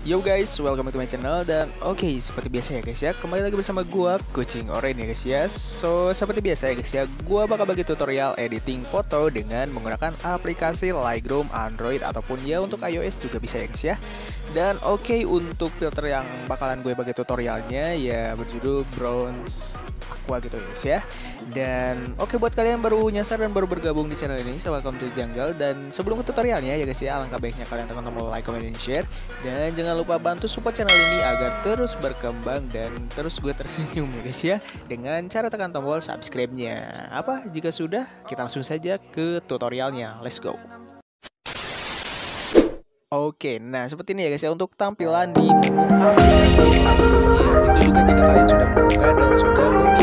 Yo guys, welcome back to my channel dan oke okay, seperti biasa ya guys ya kembali lagi bersama gua Kucing Oren ya guys ya. So seperti biasa ya guys ya, gua bakal bagi tutorial editing foto dengan menggunakan aplikasi Lightroom Android ataupun ya untuk iOS juga bisa ya guys ya. Dan oke okay, untuk filter yang bakalan gue bagi tutorialnya ya berjudul bronze aqua gitu guys ya. Dan oke okay, buat kalian baru nyasar dan baru bergabung di channel ini, saya welcome to Jungle dan sebelum ke tutorialnya ya guys ya, alangkah baiknya kalian tekan tombol like, comment, dan share dan jangan lupa bantu support channel ini agar terus berkembang dan terus gue tersenyum ya guys ya dengan cara tekan tombol subscribe-nya. Apa? Jika sudah, kita langsung saja ke tutorialnya. Let's go. Oke, nah seperti ini ya guys ya untuk tampilan di aplikasi itu juga jika kalian sudah membuka dan sudah memilih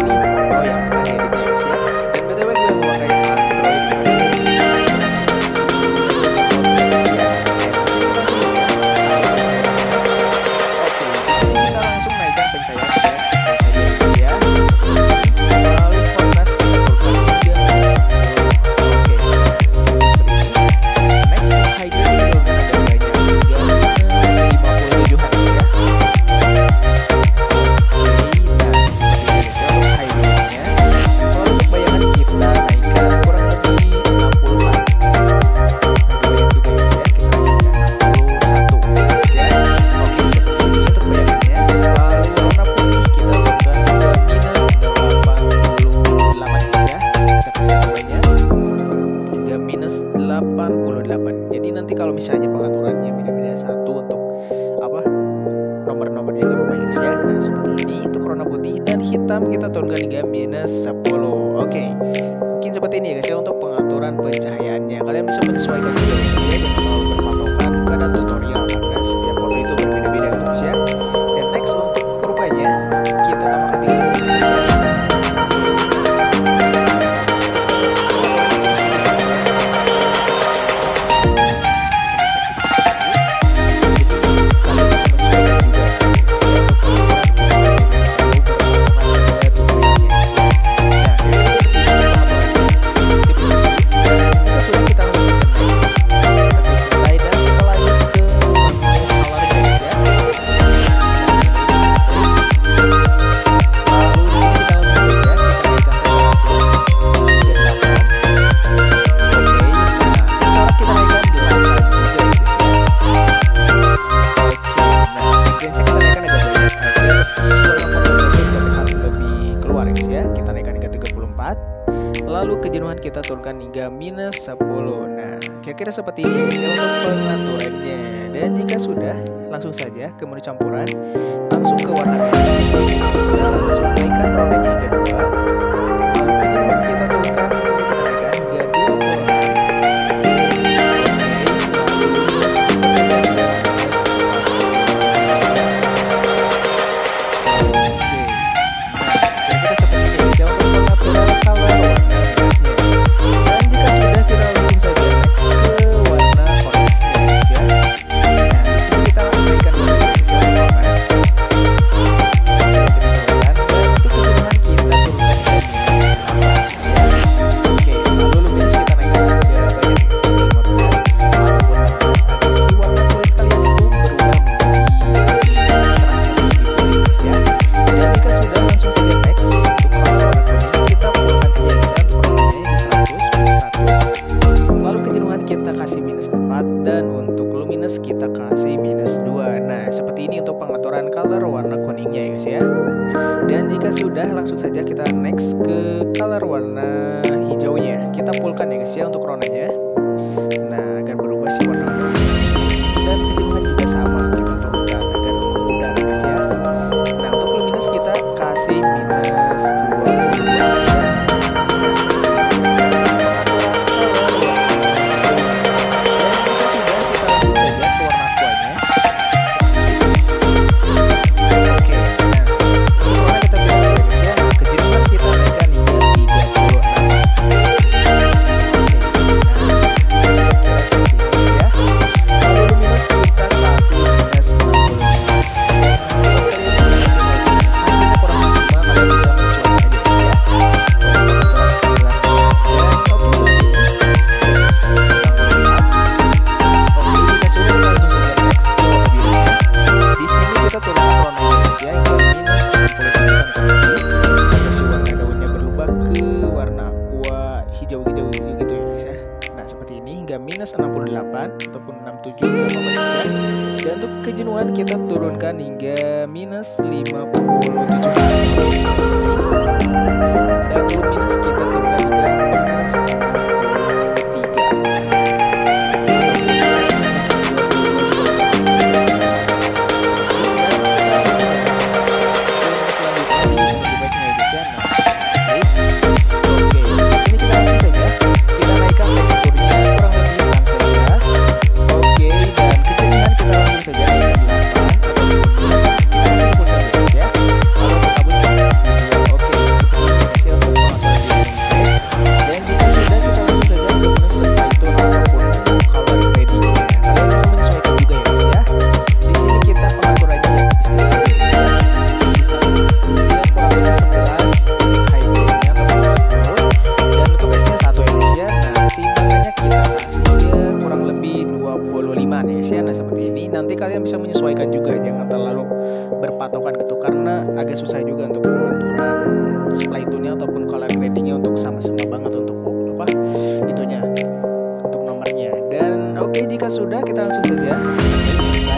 guys ya nah seperti ini untuk warna putih dan hitam kita turunkan hingga minus 10 oke mungkin seperti ini ya guys ya untuk pengaturan pencahayaannya. Kalian bisa menyesuaikan juga ya guys ya lalu kejenuhan kita turunkan hingga minus 10 nah kira-kira seperti ini. Ya untuk pengaturannya dan jika sudah langsung saja ke menu campuran. Langsung ke warna kita langsung naikkan rodanya hingga 2 ini untuk pengaturan color warna kuningnya ya guys ya. Dan jika sudah langsung saja kita next ke color warna hijaunya. Kita fullkan ya guys ya untuk ronanya. Nah agar berubah sih hijau gitu gitu ya guys ya nah seperti ini hingga minus 68 ataupun 67 ya. dan untuk kejenuhan kita turunkan hingga minus 57 dan untuk jangan terlalu berpatokan gitu karena agak susah juga untuk mengatur supply itunya ataupun color gradingnya untuk sama-sama banget untuk apa itunya untuk nomornya. Dan oke okay, jika sudah kita langsung saja. selesai